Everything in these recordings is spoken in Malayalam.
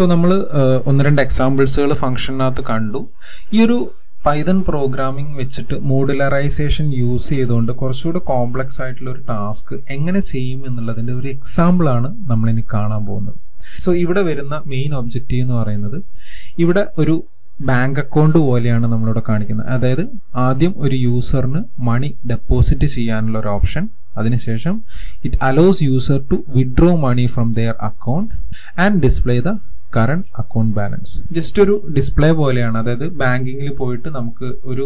സോ നമ്മൾ ഒന്ന് രണ്ട് എക്സാമ്പിൾസുകൾ ഫംഗ്ഷനകത്ത് കണ്ടു. ഈ ഒരു പൈതൺ പ്രോഗ്രാമിംഗ് വെച്ചിട്ട് മോഡുലറൈസേഷൻ യൂസ് ചെയ്തുകൊണ്ട് കുറച്ചുകൂടെ കോംപ്ലക്സ് ആയിട്ടുള്ള ഒരു ടാസ്ക് എങ്ങനെ ചെയ്യും എന്നുള്ളതിന്റെ ഒരു നമ്മൾ ഇനി കാണാൻ പോകുന്നത്. സോ ഇവിടെ വരുന്ന മെയിൻ ഒബ്ജക്റ്റീവ് എന്ന് പറയുന്നത് ഇവിടെ ഒരു ബാങ്ക് അക്കൗണ്ട് പോലെയാണ് നമ്മളിവിടെ കാണിക്കുന്നത്. അതായത് ആദ്യം ഒരു യൂസറിന് മണി ഡെപ്പോസിറ്റ് ചെയ്യാനുള്ള ഒരു ഓപ്ഷൻ അതിനുശേഷം it allows user to withdraw money from their account and display the current account balance just ഒരു ഡിസ്പ്ലേ പോലെയാണ്. അതായത് ബാങ്കിങ്ങിൽ പോയിട്ട് നമുക്ക് ഒരു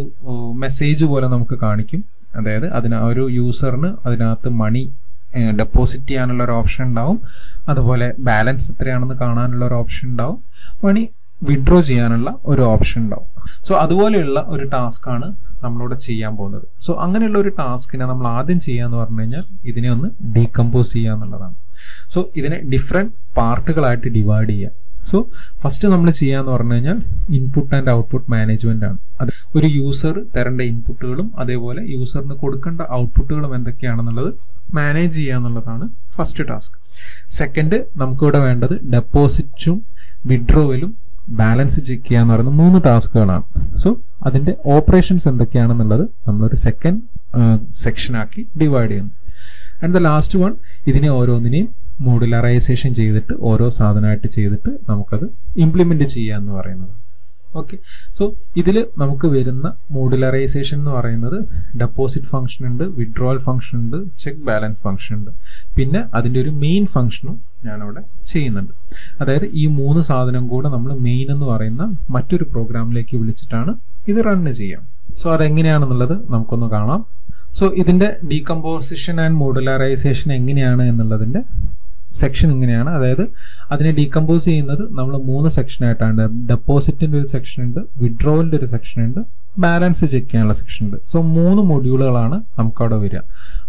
മെസ്സേജ് പോലെ നമുക്ക് കാണിക്കും. അതായത് അതിന് ഒരു യൂസറിന് അതിനകത്ത് മണി ഡെപ്പോസിറ്റ് ചെയ്യാനുള്ള ഒരു ഓപ്ഷൻ ഉണ്ടാവും. അതുപോലെ ബാലൻസ് എത്രയാണെന്ന് കാണാനുള്ള ഒരു ഓപ്ഷൻ ഉണ്ടാവും. മണി വിഡ്രോ ചെയ്യാനുള്ള ഒരു ഓപ്ഷൻ ഉണ്ടാവും. സോ അതുപോലെയുള്ള ഒരു ടാസ്ക് ആണ് നമ്മളിവിടെ ചെയ്യാൻ പോകുന്നത്. സോ അങ്ങനെയുള്ള ഒരു ടാസ്കിനെ നമ്മൾ ആദ്യം ചെയ്യാന്ന് പറഞ്ഞു കഴിഞ്ഞാൽ ഇതിനെ ഒന്ന് ഡീകമ്പോസ് ചെയ്യുക എന്നുള്ളതാണ് സോ ഇതിനെ ഡിഫറെന്റ് പാർട്ടുകളായിട്ട് ഡിവൈഡ് ചെയ്യുക. സോ ഫസ്റ്റ് നമ്മൾ ചെയ്യാന്ന് പറഞ്ഞു കഴിഞ്ഞാൽ ഇൻപുട്ട് ആൻഡ് ഔട്ട്പുട്ട് മാനേജ്മെന്റ് ആണ്. അത് ഒരു യൂസർ തരേണ്ട ഇൻപുട്ടുകളും അതേപോലെ യൂസറിന് കൊടുക്കേണ്ട ഔട്ട്പുട്ടുകളും എന്തൊക്കെയാണെന്നുള്ളത് മാനേജ് ചെയ്യുക എന്നുള്ളതാണ് ഫസ്റ്റ് ടാസ്ക് സെക്കൻഡ് നമുക്കിവിടെ വേണ്ടത് ഡെപ്പോസിറ്റും വിഡ്രോവലും ബാലൻസ് ചെക്ക് ചെയ്യുക എന്ന് പറയുന്ന മൂന്ന് ടാസ്കുകളാണ് സോ അതിന്റെ ഓപ്പറേഷൻസ് എന്തൊക്കെയാണെന്നുള്ളത് നമ്മളൊരു സെക്കൻഡ് സെക്ഷനാക്കി ഡിവൈഡ് ചെയ്യുന്നു. ആൻഡ് ദ ലാസ്റ്റ് വൺ ഇതിനെ ഓരോന്നിനെയും മോഡുലറൈസേഷൻ ചെയ്തിട്ട് ഓരോ സാധനമായിട്ട് ചെയ്തിട്ട് നമുക്കത് ഇംപ്ലിമെന്റ് ചെയ്യുക എന്ന് പറയുന്നത്. ഓക്കെ സോ ഇതിൽ നമുക്ക് വരുന്ന മോഡുലറൈസേഷൻ എന്ന് പറയുന്നത് ഡെപ്പോസിറ്റ് ഫംഗ്ഷൻ ഉണ്ട് വിഡ്രോവൽ ഫംഗ്ഷൻ ഉണ്ട് ചെക്ക് ബാലൻസ് ഫംഗ്ഷൻ ഉണ്ട്. പിന്നെ അതിന്റെ ഒരു മെയിൻ ഫംഗ്ഷനും ഞാനവിടെ ചെയ്യുന്നുണ്ട്. അതായത് ഈ മൂന്ന് സാധനം കൂടെ നമ്മൾ മെയിൻ എന്ന് പറയുന്ന മറ്റൊരു പ്രോഗ്രാമിലേക്ക് വിളിച്ചിട്ടാണ് ഇത് റണ്ണ് ചെയ്യാം. സോ അതെങ്ങനെയാണെന്നുള്ളത് നമുക്കൊന്ന് കാണാം. സോ ഇതിന്റെ ഡീകമ്പോസിഷൻ ആൻഡ് മോഡുലറൈസേഷൻ എങ്ങനെയാണ് എന്നുള്ളതിന്റെ സെക്ഷൻ ഇങ്ങനെയാണ്. അതായത് അതിനെ ഡീകമ്പോസ് ചെയ്യുന്നത് നമ്മൾ മൂന്ന് സെക്ഷനായിട്ടാണ് ഡെപ്പോസിറ്റിന്റെ ഒരു സെക്ഷൻ ഉണ്ട് വിഡ്രോവലിന്റെ ഒരു സെക്ഷൻ ഉണ്ട് ബാലൻസ് ചെക്ക് ചെയ്യാനുള്ള സെക്ഷൻ ഉണ്ട്. സോ മൂന്ന് മൊഡ്യൂളുകളാണ് നമുക്ക് അവിടെ വരിക.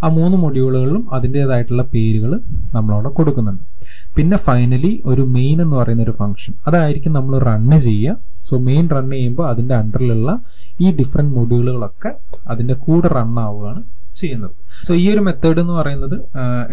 ആ മൂന്ന് മൊഡ്യൂളുകളിലും അതിന്റെതായിട്ടുള്ള പേരുകൾ നമ്മളവിടെ കൊടുക്കുന്നുണ്ട്. പിന്നെ ഫൈനലി ഒരു മെയിൻ എന്ന് പറയുന്ന ഒരു ഫംഗ്ഷൻ അതായിരിക്കും നമ്മൾ റണ്ണ് ചെയ്യുക. സോ മെയിൻ റൺ ചെയ്യുമ്പോൾ അതിന്റെ അണ്ടറിലുള്ള ഈ ഡിഫറെന്റ് മൊഡ്യൂളുകളൊക്കെ അതിന്റെ കൂടെ റൺ ആവുകയാണ് ചെയ്യുന്നത്. സോ ഈ ഒരു മെത്തേഡ് എന്ന് പറയുന്നത്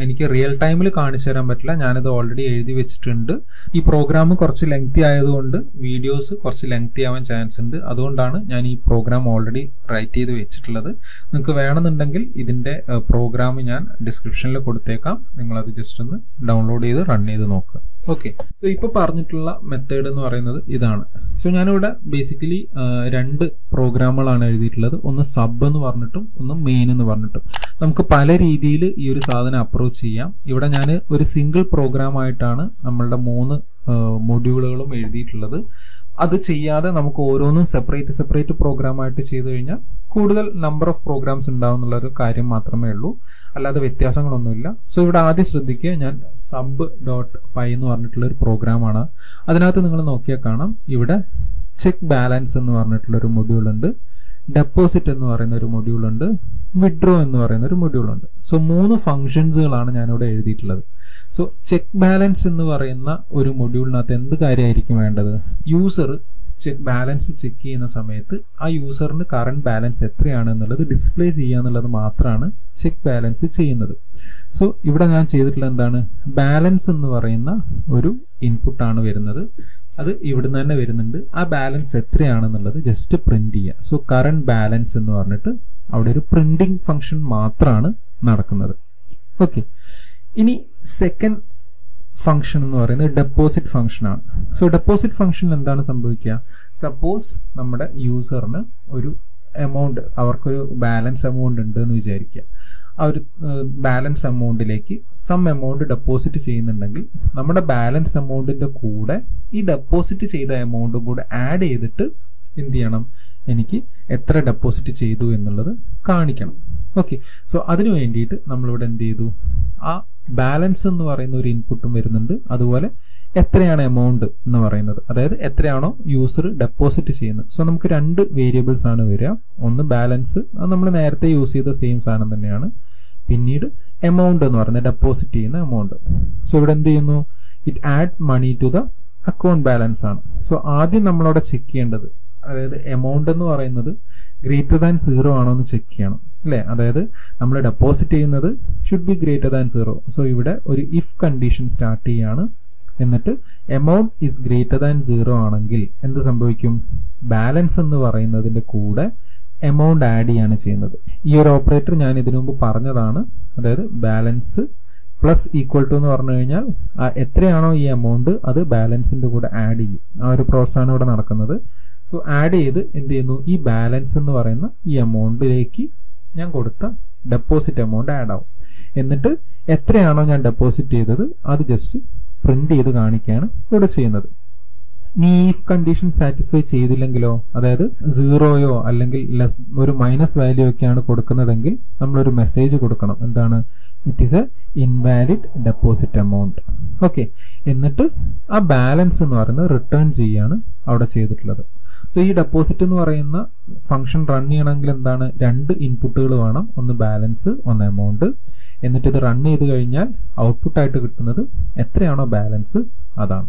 എനിക്ക് റിയൽ ടൈമിൽ കാണിച്ചു തരാൻ പറ്റില്ല. ഞാനിത് ഓൾറെഡി എഴുതി വെച്ചിട്ടുണ്ട്. ഈ പ്രോഗ്രാം കുറച്ച് ലെങ്തി ആയതുകൊണ്ട് വീഡിയോസ് കുറച്ച് ലെങ്തി ആവാൻ ചാൻസ് ഉണ്ട്. അതുകൊണ്ടാണ് ഞാൻ ഈ പ്രോഗ്രാം ഓൾറെഡി റൈറ്റ് ചെയ്ത് വെച്ചിട്ടുള്ളത്. നിങ്ങൾക്ക് വേണമെന്നുണ്ടെങ്കിൽ ഇതിന്റെ പ്രോഗ്രാം ഞാൻ ഡിസ്ക്രിപ്ഷനിൽ കൊടുത്തേക്കാം. നിങ്ങൾ അത് ജസ്റ്റ് ഒന്ന് ഡൗൺലോഡ് ചെയ്ത് റൺ ചെയ്ത് നോക്കുക ഓക്കെ സോ ഇപ്പൊ പറഞ്ഞിട്ടുള്ള മെത്തേഡ് എന്ന് പറയുന്നത് ഇതാണ്. സോ ഞാനിവിടെ ബേസിക്കലി രണ്ട് പ്രോഗ്രാമുകളാണ് എഴുതിയിട്ടുള്ളത്. ഒന്ന് സബ് എന്ന് പറഞ്ഞിട്ടും ഒന്ന് മെയിൻ എന്ന് പറഞ്ഞിട്ടും. നമുക്ക് പല രീതിയിൽ ഈ ഒരു സാധനം അപ്രോച്ച് ചെയ്യാം. ഇവിടെ ഞാൻ ഒരു സിംഗിൾ പ്രോഗ്രാം ആയിട്ടാണ് നമ്മളുടെ മൂന്ന് മൊഡ്യൂളുകളും എഴുതിയിട്ടുള്ളത്. അത് ചെയ്യാതെ നമുക്ക് ഓരോന്നും സെപ്പറേറ്റ് സെപ്പറേറ്റ് പ്രോഗ്രാം ആയിട്ട് ചെയ്തു കഴിഞ്ഞാൽ കൂടുതൽ നമ്പർ ഓഫ് പ്രോഗ്രാംസ് ഉണ്ടാവും എന്നുള്ളൊരു കാര്യം മാത്രമേ ഉള്ളൂ. അല്ലാതെ വ്യത്യാസങ്ങളൊന്നുമില്ല. സോ ഇവിടെ ആദ്യം ശ്രദ്ധിക്കുക ഞാൻ സബ് ഡോട്ട് പൈ എന്ന് പറഞ്ഞിട്ടുള്ള ഒരു പ്രോഗ്രാമാണ് അതിനകത്ത് നിങ്ങൾ നോക്കിയാൽ കാണാം. ഇവിടെ ചെക്ക് ബാലൻസ് എന്ന് പറഞ്ഞിട്ടുള്ള ഒരു മൊഡ്യൂൾ ഉണ്ട്. ഡെപ്പോസിറ്റ് എന്ന് പറയുന്ന ഒരു മൊഡ്യൂൾ ഉണ്ട്. വിഡ്രോ എന്ന് പറയുന്ന ഒരു മൊഡ്യൂൾ ഉണ്ട്. സോ മൂന്ന് ഫംഗ്ഷൻസുകളാണ് ഞാനിവിടെ എഴുതിയിട്ടുള്ളത്. സോ ചെക്ക് ബാലൻസ് എന്ന് പറയുന്ന ഒരു മൊഡ്യൂളിനകത്ത് എന്ത് കാര്യമായിരിക്കും വേണ്ടത്? യൂസർ ചെക്ക് ബാലൻസ് ചെക്ക് ചെയ്യുന്ന സമയത്ത് ആ യൂസറിന് കറണ്ട് ബാലൻസ് എത്രയാണ് എന്നുള്ളത് ഡിസ്പ്ലേ ചെയ്യുക എന്നുള്ളത് മാത്രമാണ് ചെക്ക് ബാലൻസ് ചെയ്യുന്നത്. സോ ഇവിടെ ഞാൻ ചെയ്തിട്ടുള്ള എന്താണ്? ബാലൻസ് എന്ന് പറയുന്ന ഒരു ഇൻപുട്ടാണ് വരുന്നത്. അത് ഇവിടുന്ന് തന്നെ വരുന്നുണ്ട്. ആ ബാലൻസ് എത്രയാണെന്നുള്ളത് ജസ്റ്റ് പ്രിന്റ് ചെയ്യുക. സോ കറണ്ട് ബാലൻസ് എന്ന് പറഞ്ഞിട്ട് അവിടെ ഒരു പ്രിന്റിംഗ് ഫംഗ്ഷൻ മാത്രമാണ് നടക്കുന്നത്. ഓക്കെ ഇനി സെക്കൻഡ് ഫംഗ്ഷൻ എന്ന് പറയുന്നത് ഡെപ്പോസിറ്റ് ഫംഗ്ഷൻ ആണ്. സോ ഡെപ്പോസിറ്റ് ഫംഗ്ഷനിൽ എന്താണ് സംഭവിക്കുക? സപ്പോസ് നമ്മുടെ യൂസറിന് ഒരു എമൗണ്ട് അവർക്കൊരു ബാലൻസ് എമൗണ്ട് ഉണ്ട് എന്ന് വിചാരിക്കുക. ആ ഒരു ബാലൻസ് എമൗണ്ടിലേക്ക് സം എമൗണ്ട് ഡെപ്പോസിറ്റ് ചെയ്യുന്നുണ്ടെങ്കിൽ നമ്മുടെ ബാലൻസ് എമൗണ്ടിന്റെ കൂടെ ഈ ഡെപ്പോസിറ്റ് ചെയ്ത എമൗണ്ടും കൂടെ ആഡ് ചെയ്തിട്ട് എന്ത് ചെയ്യണം? എനിക്ക് എത്ര ഡെപ്പോസിറ്റ് ചെയ്തു എന്നുള്ളത് കാണിക്കണം. ഓക്കെ സോ അതിനു വേണ്ടിയിട്ട് നമ്മളിവിടെ എന്ത് ചെയ്തു? ആ ബാലൻസ് എന്ന് പറയുന്ന ഒരു ഇൻപുട്ടും വരുന്നുണ്ട്. അതുപോലെ എത്രയാണ് എമൗണ്ട് എന്ന് പറയുന്നത്. അതായത് എത്രയാണോ യൂസർ ഡെപ്പോസിറ്റ് ചെയ്യുന്നത്. സോ നമുക്ക് രണ്ട് വേരിയബിൾസ് ആണ് വരിക. ഒന്ന് ബാലൻസ് അത് നമ്മൾ നേരത്തെ യൂസ് ചെയ്ത സെയിം സാധനം തന്നെയാണ്. പിന്നീട് എമൗണ്ട് എന്ന് പറയുന്നത് ഡെപ്പോസിറ്റ് ചെയ്യുന്ന എമൗണ്ട് സോ ഇവിടെ എന്ത് ചെയ്യുന്നു? It adds money to the account balance ആണ്. സോ ആദ്യം നമ്മളവിടെ ചെക്ക് ചെയ്യേണ്ടത് അതായത് എമൗണ്ട് എന്ന് പറയുന്നത് ഗ്രേറ്റർ ദാൻ സീറോ ആണോ എന്ന് ചെക്ക് ചെയ്യണം അല്ലെ? അതായത് നമ്മൾ ഡെപ്പോസിറ്റ് ചെയ്യുന്നത് should be greater than zero so ഇവിടെ ഒരു ഇഫ് കണ്ടീഷൻ സ്റ്റാർട്ട് ചെയ്യാണ്. എന്നിട്ട് amount is greater than zero ആണെങ്കിൽ എന്ത് സംഭവിക്കും? ബാലൻസ് എന്ന് പറയുന്നതിന്റെ കൂടെ എമൗണ്ട് ആഡ് ചെയ്യാണ് ചെയ്യുന്നത്. ഈ ഒരു ഓപ്പറേറ്റർ ഞാൻ ഇതിനു മുമ്പ് പറഞ്ഞതാണ് അതായത് ബാലൻസ് പ്ലസ് ഈക്വൽ ടു എന്ന് പറഞ്ഞു കഴിഞ്ഞാൽ എത്രയാണോ ഈ എമൗണ്ട് അത് ബാലൻസിന്റെ കൂടെ ആഡ് ചെയ്യും. ആ ഒരു പ്രോസസ്സാണ് ഇവിടെ നടക്കുന്നത്. സോ ആഡ് ചെയ്ത് എന്ത് ചെയ്യുന്നു? ഈ ബാലൻസ് എന്ന് പറയുന്ന ഈ എമൗണ്ടിലേക്ക് ഞാൻ കൊടുത്ത ഡെപ്പോസിറ്റ് എമൗണ്ട് ആഡ് ആവും. എന്നിട്ട് എത്രയാണോ ഞാൻ ഡെപ്പോസിറ്റ് ചെയ്തത് അത് ജസ്റ്റ് പ്രിന്റ് ചെയ്ത് കാണിക്കുകയാണ് ഇവിടെ ചെയ്യുന്നത്. ഇനി ഈ കണ്ടീഷൻ സാറ്റിസ്ഫൈ ചെയ്തില്ലെങ്കിലോ അതായത് സീറോയോ അല്ലെങ്കിൽ ലെസ് ഒരു മൈനസ് വാല്യൂ ഒക്കെയാണ് കൊടുക്കുന്നതെങ്കിൽ നമ്മളൊരു മെസ്സേജ് കൊടുക്കണം. എന്താണ്? It is a invalid deposit amount okay എന്നിട്ട് ആ ബാലൻസ് എന്ന് പറയുന്നത് റിട്ടേൺ ചെയ്യാണ് അവിടെ ചെയ്തിട്ടുള്ളത്. സോ ഈ ഡെപ്പോസിറ്റ് എന്ന് പറയുന്ന ഫംഗ്ഷൻ റൺ ചെയ്യണമെങ്കിൽ എന്താണ്? രണ്ട് ഇൻപുട്ടുകൾ വേണം. ഒന്ന് ബാലൻസ് ഒന്ന് എമൗണ്ട് എന്നിട്ട് ഇത് റൺ ചെയ്ത് കഴിഞ്ഞാൽ ഔട്ട്പുട്ടായിട്ട് കിട്ടുന്നത് എത്രയാണോ ബാലൻസ് അതാണ്.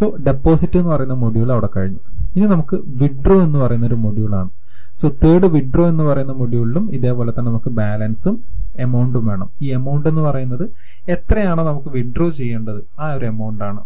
സോ ഡെപ്പോസിറ്റ് എന്ന് പറയുന്ന മൊഡ്യൂൾ അവിടെ കഴിഞ്ഞു. ഇനി നമുക്ക് വിഡ്രോ എന്ന് പറയുന്ന ഒരു മൊഡ്യൂളാണ് സോ തേർഡ് വിഡ്രോ എന്ന് പറയുന്ന മൊഡ്യൂളിലും ഇതേപോലെ തന്നെ നമുക്ക് ബാലൻസും എമൗണ്ടും വേണം. ഈ എമൗണ്ട് എന്ന് പറയുന്നത് എത്രയാണോ നമുക്ക് വിഡ്രോ ചെയ്യേണ്ടത് ആ ഒരു എമൗണ്ട് ആണ്.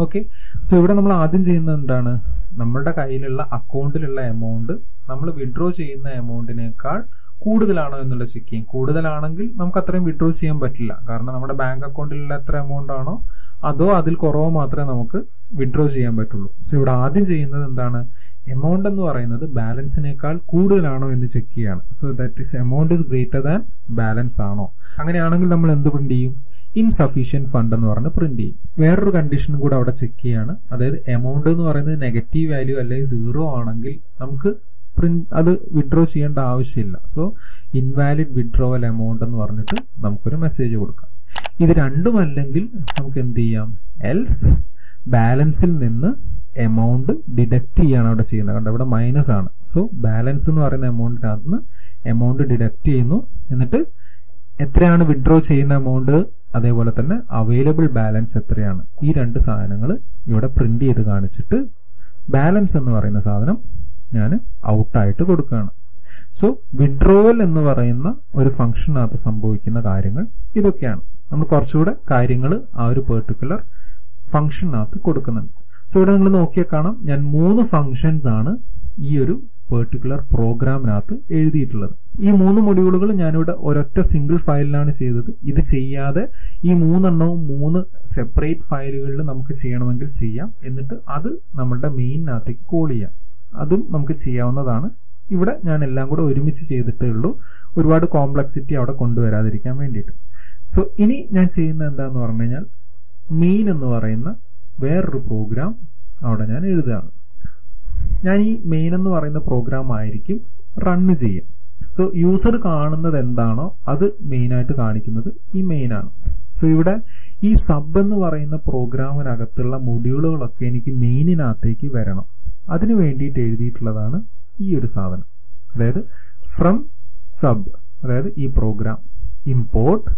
ഓക്കെ സോ ഇവിടെ നമ്മൾ ആദ്യം ചെയ്യുന്നത് എന്താണ്? നമ്മളുടെ കയ്യിലുള്ള അക്കൗണ്ടിലുള്ള എമൗണ്ട് നമ്മൾ വിഡ്രോ ചെയ്യുന്ന എമൗണ്ടിനേക്കാൾ കൂടുതലാണോ എന്നുള്ള ചെക്ക് ചെയ്യും. കൂടുതലാണെങ്കിൽ നമുക്ക് അത്രയും വിഡ്രോ ചെയ്യാൻ പറ്റില്ല. കാരണം നമ്മുടെ ബാങ്ക് അക്കൗണ്ടിലുള്ള എത്ര എമൗണ്ട് ആണോ അതോ അതിൽ കുറവോ മാത്രമേ നമുക്ക് വിഡ്രോ ചെയ്യാൻ പറ്റുള്ളൂ. സോ ഇവിടെ ആദ്യം ചെയ്യുന്നത് എന്താണ്? എമൗണ്ട് എന്ന് പറയുന്നത് ബാലൻസിനേക്കാൾ കൂടുതലാണോ എന്ന് ചെക്ക് ചെയ്യാണ്. So that is amount is greater than balance ആണോ? അങ്ങനെയാണെങ്കിൽ നമ്മൾ എന്ത് പ്രിന്റ് ചെയ്യും? ഇൻസഫീഷ്യന്റ് ഫണ്ട് എന്ന് പറഞ്ഞ് പ്രിന്റ് ചെയ്യും. വേറൊരു കണ്ടീഷനും കൂടെ അവിടെ ചെക്ക് ചെയ്യാണ്. അതായത് എമൗണ്ട് എന്ന് പറയുന്നത് നെഗറ്റീവ് വാല്യൂ അല്ലെങ്കിൽ സീറോ ആണെങ്കിൽ നമുക്ക് പ്രിന്റ് അത് വിഡ്രോ ചെയ്യേണ്ട ആവശ്യമില്ല. സോ ഇൻവാലിഡ് വിഡ്രോവൽ എമൗണ്ട് എന്ന് പറഞ്ഞിട്ട് നമുക്കൊരു മെസ്സേജ് കൊടുക്കാം. ഇത് രണ്ടും അല്ലെങ്കിൽ നമുക്ക് എന്ത് ചെയ്യാം? എൽസ് ബാലൻസിൽ നിന്ന് എമൗണ്ട് ഡിഡക്റ്റ് ചെയ്യാണ് അവിടെ ചെയ്യുന്നത്. കണ്ടോ ഇവിടെ മൈനസ് ആണ്. സോ ബാലൻസ് എന്ന് പറയുന്ന എമൗണ്ടിനകത്ത് നിന്ന് എമൗണ്ട് ഡിഡക്റ്റ് ചെയ്യുന്നു. എന്നിട്ട് എത്രയാണ് വിഡ്രോ ചെയ്യുന്ന എമൗണ്ട് അതേപോലെ തന്നെ അവൈലബിൾ ബാലൻസ് എത്രയാണ്? ഈ രണ്ട് സാധനങ്ങൾ ഇവിടെ പ്രിന്റ് ചെയ്ത് കാണിച്ചിട്ട് ബാലൻസ് എന്ന് പറയുന്ന സാധനം ഞാൻ ഔട്ടായിട്ട് കൊടുക്കുകയാണ്. സോ വിഡ്രോവൽ എന്ന് പറയുന്ന ഒരു ഫംഗ്ഷനകത്ത് സംഭവിക്കുന്ന കാര്യങ്ങൾ ഇതൊക്കെയാണ്. നമ്മൾ കുറച്ചുകൂടെ കാര്യങ്ങൾ ആ ഒരു പെർട്ടിക്കുലർ ഫംഗ്ഷനകത്ത് കൊടുക്കുന്നുണ്ട്. സോ ഇവിടെ നിങ്ങൾ നോക്കിയാൽ കാണാം ഞാൻ മൂന്ന് ഫംഗ്ഷൻസ് ആണ് ഈ ഒരു പെർട്ടിക്കുലർ പ്രോഗ്രാമിനകത്ത് എഴുതിയിട്ടുള്ളത്. ഈ മൂന്ന് മൊഡ്യൂളുകൾ ഞാനിവിടെ ഒരൊറ്റ സിംഗിൾ ഫയലിലാണ് ചെയ്തത്. ഇത് ചെയ്യാതെ ഈ മൂന്നെണ്ണവും മൂന്ന് സെപ്പറേറ്റ് ഫയലുകളിൽ നമുക്ക് ചെയ്യണമെങ്കിൽ ചെയ്യാം. എന്നിട്ട് അത് നമ്മുടെ മെയിനകത്തേക്ക് കോൾ ചെയ്യാം. അതും നമുക്ക് ചെയ്യാവുന്നതാണ്. ഇവിടെ ഞാൻ എല്ലാം കൂടെ ഒരുമിച്ച് ചെയ്തിട്ടേ ഉള്ളൂ. ഒരുപാട് കോംപ്ലക്സിറ്റി അവിടെ കൊണ്ടുവരാതിരിക്കാൻ വേണ്ടിയിട്ട്. സോ ഇനി ഞാൻ ചെയ്യുന്ന എന്താന്ന് പറഞ്ഞു കഴിഞ്ഞാൽ മെയിൻ എന്ന് പറയുന്ന വേറൊരു പ്രോഗ്രാം അവിടെ ഞാൻ എഴുതുകയാണ്. ഞാൻ ഈ മെയിൻ എന്ന് പറയുന്ന പ്രോഗ്രാം ആയിരിക്കും റണ്ണ് ചെയ്യുക. സോ യൂസർ കാണുന്നത് എന്താണോ അത് മെയിനായിട്ട് കാണിക്കുന്നത് ഈ മെയിനാണ് സോ ഇവിടെ ഈ സബ് എന്ന് പറയുന്ന പ്രോഗ്രാമിനകത്തുള്ള മൊഡ്യൂളുകളൊക്കെ എനിക്ക് മെയിനിനകത്തേക്ക് വരണം. അതിനു വേണ്ടിയിട്ട് എഴുതിയിട്ടുള്ളതാണ് ഈ ഒരു സാധനം. അതായത് ഫ്രം സബ് അതായത് ഈ പ്രോഗ്രാം ഇമ്പോർട്ട്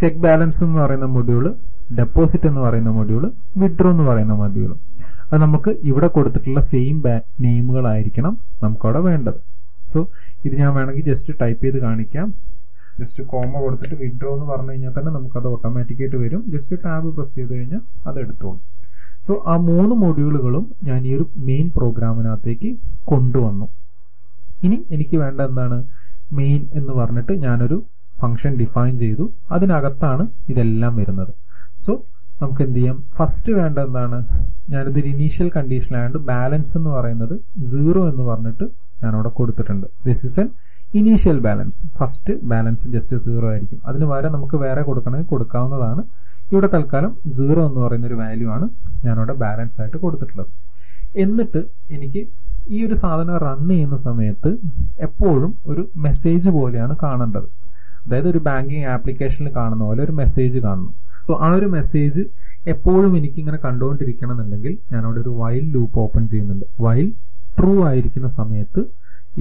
ചെക്ക് ബാലൻസ് എന്ന് പറയുന്ന മൊഡ്യൂൾ ഡെപ്പോസിറ്റ് എന്ന് പറയുന്ന മൊഡ്യൂൾ വിഡ്രോ എന്ന് പറയുന്ന മൊഡ്യൂൾ അത് നമുക്ക് ഇവിടെ കൊടുത്തിട്ടുള്ള സെയിം നെയിമുകളായിരിക്കണം നമുക്കവിടെ വേണ്ടത്. സോ ഇത് ഞാൻ വേണമെങ്കിൽ ജസ്റ്റ് ടൈപ്പ് ചെയ്ത് കാണിക്കാം. ജസ്റ്റ് കോമ കൊടുത്തിട്ട് വിഡ്രോ എന്ന് പറഞ്ഞു കഴിഞ്ഞാൽ തന്നെ നമുക്കത് ഓട്ടോമാറ്റിക്കായിട്ട് വരും. ജസ്റ്റ് ടാബ് പ്രസ് ചെയ്ത് കഴിഞ്ഞാൽ അത് എടുത്തോളും. സോ ആ മൂന്ന് മൊഡ്യൂളുകളും ഞാൻ ഈ ഒരു മെയിൻ പ്രോഗ്രാമിനകത്തേക്ക് കൊണ്ടുവന്നു. ഇനി എനിക്ക് വേണ്ട എന്താണ്? മെയിൻ എന്ന് പറഞ്ഞിട്ട് ഞാനൊരു ഫംഗ്ഷൻ ഡിഫൈൻ ചെയ്തു. അതിനകത്താണ് ഇതെല്ലാം വരുന്നത്. സോ നമുക്ക് എന്ത് ചെയ്യാം ഫസ്റ്റ് വേണ്ട എന്താണ് ഞാനിതൊരു ഇനീഷ്യൽ കണ്ടീഷനായതുകൊണ്ട് ബാലൻസ് എന്ന് പറയുന്നത് സീറോ എന്ന് പറഞ്ഞിട്ട് ഞാനവിടെ കൊടുത്തിട്ടുണ്ട്. This is an initial balance first balance just zero ആയിരിക്കും. അതിന് പകരം നമുക്ക് വേറെ കൊടുക്കണമെങ്കിൽ കൊടുക്കാവുന്നതാണ്. ഇവിടെ തൽക്കാലം സീറോ എന്ന് പറയുന്ന ഒരു വാല്യൂ ആണ് ഞാനവിടെ ബാലൻസ് ആയിട്ട് കൊടുത്തിട്ടുള്ളത്. എന്നിട്ട് എനിക്ക് ഈ ഒരു സാധനം റൺ ചെയ്യുന്ന സമയത്ത് എപ്പോഴും ഒരു മെസ്സേജ് പോലെയാണ് കാണേണ്ടത്. അതായത് ഒരു ബാങ്കിങ് ആപ്ലിക്കേഷനിൽ കാണുന്ന പോലെ ഒരു മെസ്സേജ് കാണുന്നു അപ്പോൾ ആ ഒരു മെസ്സേജ് എപ്പോഴും എനിക്ക് ഇങ്ങനെ കണ്ടുകൊണ്ടിരിക്കണം എന്നുണ്ടെങ്കിൽ ഞാൻ അവിടെ ഒരു വൈൽ ലൂപ്പ് ഓപ്പൺ ചെയ്യുന്നുണ്ട്. വൈൽ ട്രൂ ആയിരിക്കുന്ന സമയത്ത്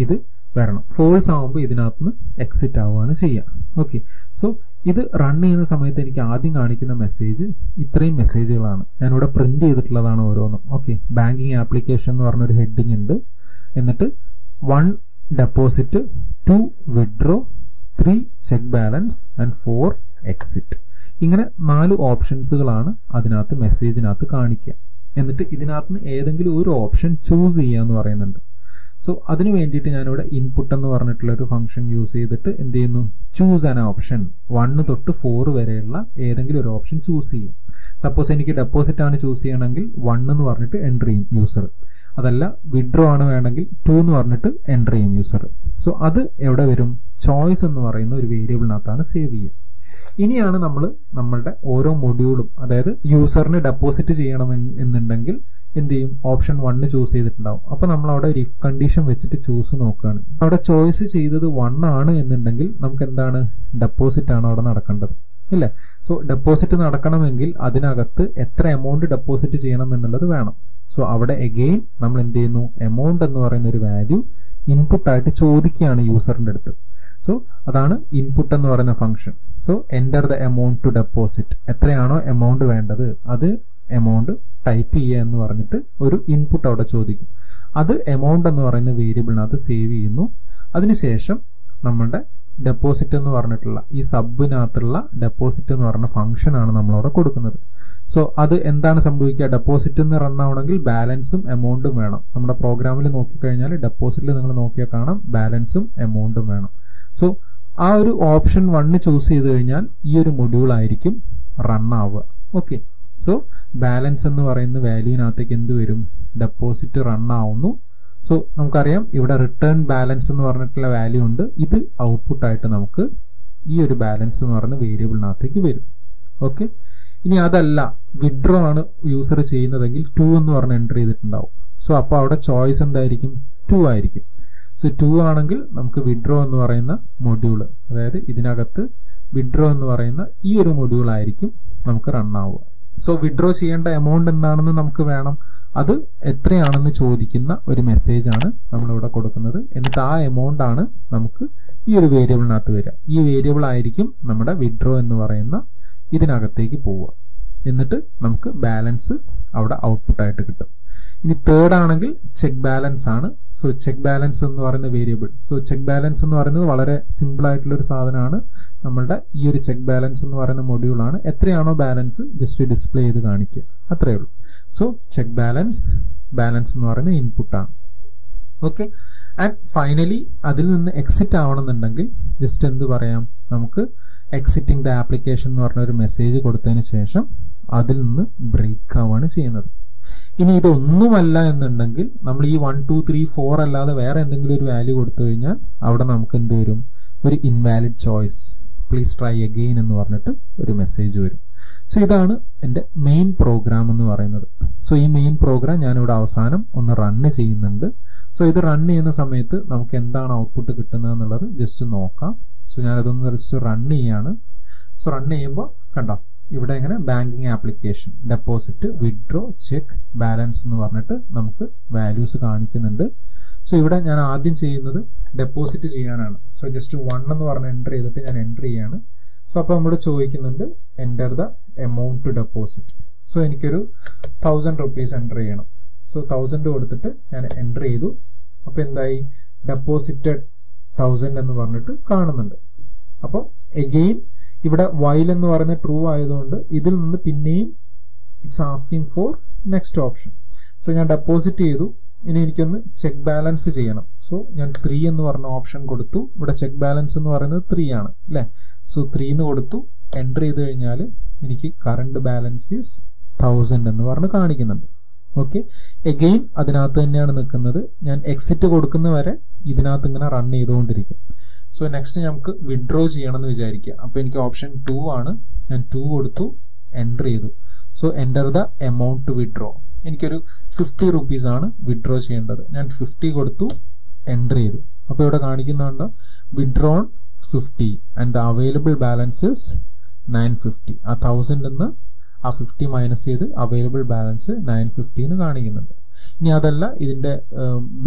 ഇത് വരണം. ഫോൾസ് ആകുമ്പോൾ ഇതിനകത്ത് നിന്ന് എക്സിറ്റ് ആവുകയാണ് ചെയ്യുക. ഓക്കെ സോ ഇത് റൺ ചെയ്യുന്ന സമയത്ത് എനിക്ക് ആദ്യം കാണിക്കുന്ന മെസ്സേജ് ഇത്രയും മെസ്സേജുകളാണ് ഞാനിവിടെ പ്രിന്റ് ചെയ്തിട്ടുള്ളതാണ് ഓരോന്നും. ഓക്കെ ബാങ്കിങ് ആപ്ലിക്കേഷൻ എന്ന് പറഞ്ഞൊരു ഹെഡിങ് ഉണ്ട്. എന്നിട്ട് one deposit two withdraw three check balance and four exit ഇങ്ങനെ നാല് ഓപ്ഷൻസുകളാണ് അതിനകത്ത് മെസ്സേജിനകത്ത് കാണിക്കുക. എന്നിട്ട് ഇതിനകത്ത് നിന്ന് ഏതെങ്കിലും ഒരു ഓപ്ഷൻ ചൂസ് ചെയ്യുക എന്ന് പറയുന്നുണ്ട്. സോ അതിന് വേണ്ടിയിട്ട് ഞാനിവിടെ ഇൻപുട്ട് എന്ന് പറഞ്ഞിട്ടുള്ള ഒരു ഫംഗ്ഷൻ യൂസ് ചെയ്തിട്ട് എന്ത് ചെയ്യുന്നു? ചൂസ് ആൻ ഓപ്ഷൻ വണ്ണ് തൊട്ട് ഫോർ വരെയുള്ള ഏതെങ്കിലും ഒരു ഓപ്ഷൻ ചൂസ് ചെയ്യും. സപ്പോസ് എനിക്ക് ഡെപ്പോസിറ്റ് ആണ് ചൂസ് ചെയ്യണമെങ്കിൽ വൺ എന്ന് പറഞ്ഞിട്ട് എന്റർ ചെയ്യും യൂസർ അതല്ല വിഡ്രോ ആണ് വേണമെങ്കിൽ ടു എന്ന് പറഞ്ഞിട്ട് എന്റർ ചെയ്യും യൂസർ സോ അത് എവിടെ വരും? ചോയ്സ് എന്ന് പറയുന്ന ഒരു വേരിയബിളിനകത്താണ് സേവ് ചെയ്യുക. ഇനിയാണ് നമ്മൾ നമ്മളുടെ ഓരോ മൊഡ്യൂളും അതായത് യൂസറിന് ഡെപ്പോസിറ്റ് ചെയ്യണം എന്നുണ്ടെങ്കിൽ എന്ത് ചെയ്യും? ഓപ്ഷൻ വണ്ണ് ചൂസ് ചെയ്തിട്ടുണ്ടാവും. അപ്പൊ നമ്മൾ അവിടെ ഒരു ഇഫ് കണ്ടീഷൻ വെച്ചിട്ട് ചൂസ് നോക്കുകയാണ്. അവിടെ ചോയ്സ് ചെയ്തത് വൺ ആണ് എന്നുണ്ടെങ്കിൽ നമുക്ക് എന്താണ്? ഡെപ്പോസിറ്റ് ആണ് അവിടെ നടക്കേണ്ടത്. ഇല്ല? സോ ഡെപ്പോസിറ്റ് നടക്കണമെങ്കിൽ അതിനകത്ത് എത്ര എമൗണ്ട് ഡെപ്പോസിറ്റ് ചെയ്യണം എന്നുള്ളത് വേണം. സോ അവിടെ എഗെയിൻ നമ്മൾ എന്ത് ചെയ്യുന്നു? എമൗണ്ട് എന്ന് പറയുന്ന ഒരു വാല്യൂ ഇൻപുട്ടായിട്ട് ചോദിക്കുകയാണ് യൂസറിന്റെ അടുത്ത്. സോ അതാണ് ഇൻപുട്ട് എന്ന് പറയുന്ന function so enter the amount to deposit എത്രയാണോ എമൗണ്ട് വേണ്ടത് അത് എമൗണ്ട് ടൈപ്പ് ചെയ്യുക എന്ന് പറഞ്ഞിട്ട് ഒരു ഇൻപുട്ട് അവിടെ ചോദിക്കും. അത് എമൗണ്ട് എന്ന് പറയുന്ന വേരിയബിളിനകത്ത് സേവ് ചെയ്യുന്നു. അതിനുശേഷം നമ്മളുടെ ഡെപ്പോസിറ്റ് എന്ന് പറഞ്ഞിട്ടുള്ള ഈ സബിനകത്തുള്ള ഡെപ്പോസിറ്റ് എന്ന് പറയുന്ന ആണ് നമ്മളവിടെ കൊടുക്കുന്നത്. സോ അത് എന്താണ് സംഭവിക്കുക? ഡെപ്പോസിറ്റ് എന്ന് റൺ ബാലൻസും എമൗണ്ടും വേണം. നമ്മുടെ പ്രോഗ്രാമിൽ നോക്കിക്കഴിഞ്ഞാൽ ഡെപ്പോസിറ്റിൽ നിങ്ങൾ നോക്കിയാൽ കാണാം ബാലൻസും എമൗണ്ടും വേണം. സോ ആ ഒരു ഓപ്ഷൻ വണ്ണ് ചൂസ് ചെയ്ത് കഴിഞ്ഞാൽ ഈ ഒരു മൊഡ്യൂൾ ആയിരിക്കും റൺ ആവുക. ഓക്കെ സോ ബാലൻസ് എന്ന് പറയുന്ന വാല്യൂവിനകത്തേക്ക് എന്ത് വരും? ഡെപ്പോസിറ്റ് റൺ ആവുന്നു. സോ നമുക്കറിയാം ഇവിടെ റിട്ടേൺ ബാലൻസ് എന്ന് പറഞ്ഞിട്ടുള്ള വാല്യൂ ഉണ്ട്. ഇത് ഔട്ട്പുട്ട് ആയിട്ട് നമുക്ക് ഈ ഒരു ബാലൻസ് എന്ന് പറയുന്ന വേരിയബിളിനകത്തേക്ക് വരും. ഓക്കെ ഇനി അതല്ല വിഡ്രോ ആണ് യൂസർ ചെയ്യുന്നതെങ്കിൽ ടു എന്ന് പറഞ്ഞ് എന്റർ ചെയ്തിട്ടുണ്ടാവും. സോ അപ്പോൾ അവിടെ ചോയ്സ് എന്തായിരിക്കും? ടു ആയിരിക്കും. സോ ടു ആണെങ്കിൽ നമുക്ക് വിഡ്രോ എന്ന് പറയുന്ന മൊഡ്യൂൾ അതായത് ഇതിനകത്ത് വിഡ്രോ എന്ന് പറയുന്ന ഈ ഒരു മൊഡ്യൂൾ ആയിരിക്കും നമുക്ക് റൺ ആവുക. സോ വിഡ്രോ ചെയ്യേണ്ട എമൗണ്ട് എന്താണെന്ന് നമുക്ക് വേണം. അത് എത്രയാണെന്ന് ചോദിക്കുന്ന ഒരു മെസ്സേജ് ആണ് നമ്മളിവിടെ കൊടുക്കുന്നത്. എന്നിട്ട് ആ എമൗണ്ട് ആണ് നമുക്ക് ഈ ഒരു വേരിയബിളിനകത്ത് വരിക. ഈ വേരിയബിൾ ആയിരിക്കും നമ്മുടെ വിഡ്രോ എന്ന് പറയുന്ന ഇതിനകത്തേക്ക് പോവുക. എന്നിട്ട് നമുക്ക് ബാലൻസ് അവിടെ ഔട്ട്പുട്ട് ആയിട്ട് കിട്ടും. ഇനി തേർഡ് ആണെങ്കിൽ ചെക്ക് ബാലൻസ് ആണ്. സോ ചെക്ക് ബാലൻസ് എന്ന് പറയുന്ന വേരിയബിൾ സോ ചെക്ക് ബാലൻസ് എന്ന് പറയുന്നത് വളരെ സിമ്പിൾ ആയിട്ടുള്ള ഒരു സാധനമാണ്. നമ്മളുടെ ഈ ഒരു ചെക്ക് ബാലൻസ് എന്ന് പറയുന്ന മൊഡ്യൂൾ ആണ്. എത്രയാണോ ബാലൻസ് ജസ്റ്റ് ഡിസ്പ്ലേ ചെയ്ത് കാണിക്കുക. അത്രയേ ഉള്ളൂ. സോ ചെക്ക് ബാലൻസ് ബാലൻസ് എന്ന് പറയുന്ന ഇൻപുട്ടാണ് ഓക്കെ ആൻഡ് ഫൈനലി അതിൽ നിന്ന് എക്സിറ്റ് ആവണമെന്നുണ്ടെങ്കിൽ ജസ്റ്റ് എന്ത് പറയാം? നമുക്ക് എക്സിറ്റിംഗ് ദ ആപ്ലിക്കേഷൻ എന്ന് പറഞ്ഞ ഒരു മെസ്സേജ് കൊടുത്തതിന് ശേഷം അതിൽ നിന്ന് ബ്രേക്ക് ആവാണ് ചെയ്യുന്നത്. ഇനി ഇതൊന്നുമല്ല എന്നുണ്ടെങ്കിൽ നമ്മൾ ഈ വൺ ടു ത്രീ ഫോർ അല്ലാതെ വേറെ എന്തെങ്കിലും ഒരു വാല്യൂ കൊടുത്തു കഴിഞ്ഞാൽ അവിടെ നമുക്ക് എന്ത് വരും? ഒരു invalid choice please try again എന്ന് പറഞ്ഞിട്ട് ഒരു മെസ്സേജ് വരും. സോ ഇതാണ് എന്റെ മെയിൻ പ്രോഗ്രാം എന്ന് പറയുന്നത്. സോ ഈ മെയിൻ പ്രോഗ്രാം ഞാനിവിടെ അവസാനം ഒന്ന് റണ്ണ് ചെയ്യുന്നുണ്ട്. സോ ഇത് റൺ ചെയ്യുന്ന സമയത്ത് നമുക്ക് എന്താണ് ഔട്ട്പുട്ട് കിട്ടുന്നത് എന്നുള്ളത് ജസ്റ്റ് നോക്കാം. സോ ഞാനതൊന്ന് ജസ്റ്റ് റൺ ചെയ്യാണ്. സോ റൺ ചെയ്യുമ്പോൾ കണ്ടോ ഇവിടെ ഇങ്ങനെ banking application deposit withdraw check balance എന്ന് പറഞ്ഞിട്ട് നമുക്ക് വാല്യൂസ് കാണിക്കുന്നുണ്ട്. സോ ഇവിടെ ഞാൻ ആദ്യം ചെയ്യുന്നത് ഡെപ്പോസിറ്റ് ചെയ്യാനാണ്. സോ ജസ്റ്റ് വൺ എന്ന് പറഞ്ഞ് എന്റർ ചെയ്തിട്ട് ഞാൻ എന്റർ ചെയ്യാണ്. സോ അപ്പോൾ നമ്മൾ ചോദിക്കുന്നുണ്ട് enter the amount to deposit so എനിക്കൊരു തൗസൻഡ് റുപ്പീസ് എന്റർ ചെയ്യണം. സോ തൗസൻഡ് കൊടുത്തിട്ട് ഞാൻ എന്റർ ചെയ്തു. അപ്പോൾ എന്തായി? ഡെപ്പോസിറ്റഡ് തൗസൻഡ് എന്ന് പറഞ്ഞിട്ട് കാണുന്നുണ്ട്. അപ്പോൾ എഗെയിൻ ഇവിടെ വൈൽ എന്ന് പറയുന്ന ട്രൂ ആയതുകൊണ്ട് ഇതിൽ നിന്ന് പിന്നെയും it's asking for next option so ഞാൻ ഡെപ്പോസിറ്റ് ചെയ്തു. ഇനി എനിക്കൊന്ന് ചെക്ക് ബാലൻസ് ചെയ്യണം. സോ ഞാൻ ത്രീ എന്ന് പറഞ്ഞ ഓപ്ഷൻ കൊടുത്തു. ഇവിടെ ചെക്ക് ബാലൻസ് എന്ന് പറയുന്നത് ത്രീ ആണ് അല്ലെ? സോ ത്രീ എന്ന് കൊടുത്തു. എന്റർ ചെയ്ത് കഴിഞ്ഞാൽ എനിക്ക് കറണ്ട് ബാലൻസ് ഈസ് തൗസൻഡ് എന്ന് പറഞ്ഞ് കാണിക്കുന്നുണ്ട്. ഓക്കെ എഗെയിൻ അതിനകത്ത് തന്നെയാണ് നിൽക്കുന്നത്. ഞാൻ എക്സിറ്റ് കൊടുക്കുന്നവരെ ഇതിനകത്ത് ഇങ്ങനെ റൺ ചെയ്തുകൊണ്ടിരിക്കും. സോ നെക്സ്റ്റ് നമുക്ക് വിഡ്രോ ചെയ്യണമെന്ന് വിചാരിക്കുക അപ്പോൾ എനിക്ക് ഓപ്ഷൻ ടു ആണ്. ഞാൻ ടു കൊടുത്തു. എന്റർ ചെയ്തു. So enter the amount to withdraw എനിക്കൊരു ഫിഫ്റ്റി റുപ്പീസ് ആണ് വിഡ്രോ ചെയ്യേണ്ടത്. ഞാൻ ഫിഫ്റ്റി കൊടുത്തു. എന്റർ ചെയ്തു. അപ്പോൾ ഇവിടെ കാണിക്കുന്നുണ്ട്. Withdrawn fifty and the available balance is nine fifty ആ തൗസൻഡ് എന്ന് ആ ഫിഫ്റ്റി മൈനസ് ചെയ്ത് അവൈലബിൾ ബാലൻസ് നയൻ ഫിഫ്റ്റി എന്ന് കാണിക്കുന്നുണ്ട്. ഇനി അതല്ല ഇതിന്റെ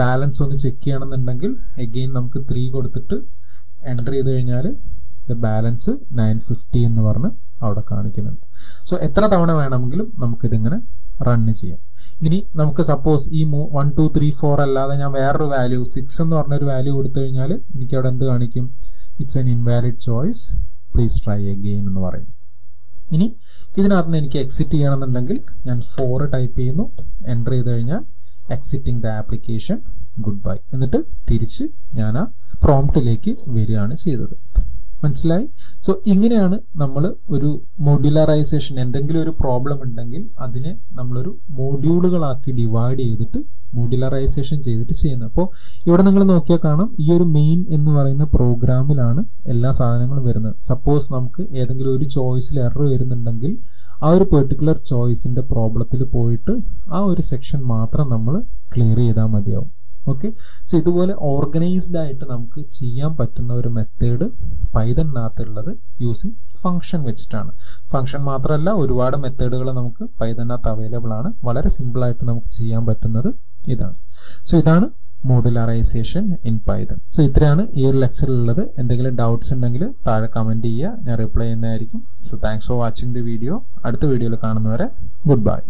ബാലൻസ് ഒന്ന് ചെക്ക് ചെയ്യണമെന്നുണ്ടെങ്കിൽ എഗെയിൻ നമുക്ക് ത്രീ കൊടുത്തിട്ട് എന്റർ ചെയ്ത് കഴിഞ്ഞാൽ ദ ബാലൻസ് നയൻ ഫിഫ്റ്റി എന്ന് പറഞ്ഞ് അവിടെ കാണിക്കുന്നുണ്ട്. സോ എത്ര തവണ വേണമെങ്കിലും നമുക്കിതിങ്ങനെ റണ്ണ് ചെയ്യാം. ഇനി നമുക്ക് സപ്പോസ് ഈ മൂ വൺ ടു ത്രീ ഫോർ അല്ലാതെ ഞാൻ വേറൊരു വാല്യൂ സിക്സ് എന്ന് പറഞ്ഞൊരു വാല്യൂ കൊടുത്തു കഴിഞ്ഞാൽ എനിക്ക് അവിടെ എന്ത് കാണിക്കും? It's an invalid choice please try again എന്ന് പറയും. ഇനി ഇതിനകത്ത് നിന്ന് എനിക്ക് എക്സിറ്റ് ചെയ്യണമെന്നുണ്ടെങ്കിൽ ഞാൻ ഫോർ ടൈപ്പ് ചെയ്യുന്നു. എന്റർ ചെയ്ത് കഴിഞ്ഞാൽ exiting the application good bye എന്നിട്ട് തിരിച്ച് ഞാൻ ആ പ്രോംപ്റ്റിലേക്ക് വരികയാണ് ചെയ്തത്. മനസ്സിലായി? സോ ഇങ്ങനെയാണ് നമ്മൾ ഒരു മോഡുലറൈസേഷൻ എന്തെങ്കിലും ഒരു പ്രോബ്ലം ഉണ്ടെങ്കിൽ അതിനെ നമ്മളൊരു മോഡ്യൂളുകളാക്കി ഡിവൈഡ് ചെയ്തിട്ട് മോഡുലറൈസേഷൻ ചെയ്തിട്ട് ചെയ്യുന്നത്. അപ്പോൾ ഇവിടെ നിങ്ങൾ നോക്കിയാൽ കാണാം ഈ ഒരു മെയിൻ എന്ന് പറയുന്ന പ്രോഗ്രാമിലാണ് എല്ലാ സാധനങ്ങളും വരുന്നത്. സപ്പോസ് നമുക്ക് ഏതെങ്കിലും ഒരു ചോയ്സിൽ എറർ വരുന്നുണ്ടെങ്കിൽ ആ ഒരു പെർട്ടിക്കുലർ ചോയ്സിന്റെ പ്രോബ്ലത്തിൽ പോയിട്ട് ആ ഒരു സെക്ഷൻ മാത്രം നമ്മൾ ക്ലിയർ ചെയ്താൽ മതിയാവും. ഓക്കെ സോ ഇതുപോലെ ഓർഗനൈസ്ഡ് ആയിട്ട് നമുക്ക് ചെയ്യാൻ പറ്റുന്ന ഒരു മെത്തേഡ് പൈതനകത്തുള്ളത് യൂസിങ് ഫംഗ്ഷൻ വെച്ചിട്ടാണ്. ഫംഗ്ഷൻ മാത്രമല്ല ഒരുപാട് മെത്തേഡുകൾ നമുക്ക് പൈതനകത്ത് അവൈലബിൾ ആണ്. വളരെ സിമ്പിൾ ആയിട്ട് നമുക്ക് ചെയ്യാൻ പറ്റുന്നത് ഇതാണ്. സോ ഇതാണ് മോഡുലറൈസേഷൻ ഇൻ പൈതൺ സോ ഇത്രയാണ് ഈ ഒരു ലെക്ചറിലുള്ളത് എന്തെങ്കിലും ഡൗട്ട്സ് ഉണ്ടെങ്കിൽ താഴെ കമന്റ് ചെയ്യുക. ഞാൻ റിപ്ലൈ ചെയ്യുന്നതായിരിക്കും. So thanks for watching the video അടുത്ത വീഡിയോയിൽ കാണുന്നവരെ ഗുഡ് ബൈ